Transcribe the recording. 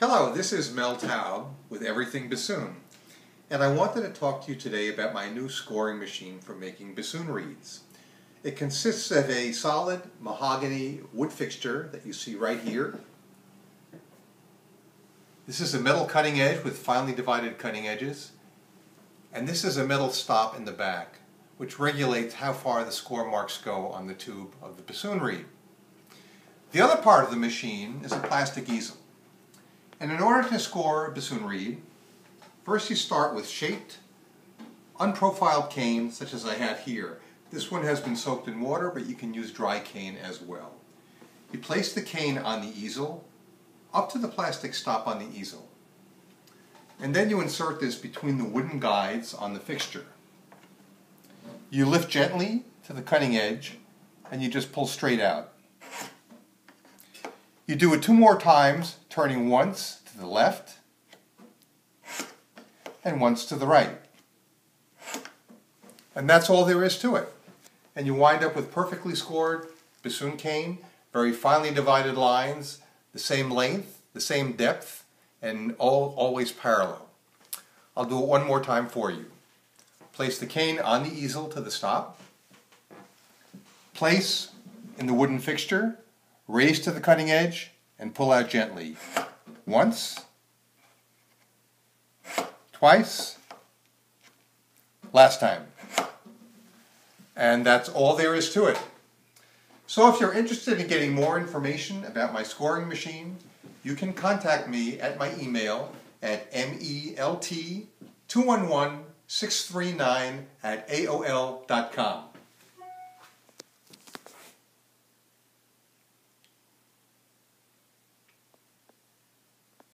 Hello, this is Mel Toub with Everything Bassoon, and I wanted to talk to you today about my new scoring machine for making bassoon reeds. It consists of a solid mahogany wood fixture that you see right here. This is a metal cutting edge with finely divided cutting edges, and this is a metal stop in the back, which regulates how far the score marks go on the tube of the bassoon reed. The other part of the machine is a plastic easel. And in order to score a bassoon reed, first you start with shaped, unprofiled cane, such as I have here. This one has been soaked in water, but you can use dry cane as well. You place the cane on the easel, up to the plastic stop on the easel. And then you insert this between the wooden guides on the fixture. You lift gently to the cutting edge, and you just pull straight out. You do it two more times, turning once to the left and once to the right. And that's all there is to it. And you wind up with perfectly scored bassoon cane, very finely divided lines, the same length, the same depth, and all always parallel. I'll do it one more time for you. Place the cane on the easel to the stop. Place in the wooden fixture raise to the cutting edge, and pull out gently. Once, twice, last time. And that's all there is to it. So if you're interested in getting more information about my scoring machine, you can contact me at my email at melt211-639 at aol.com.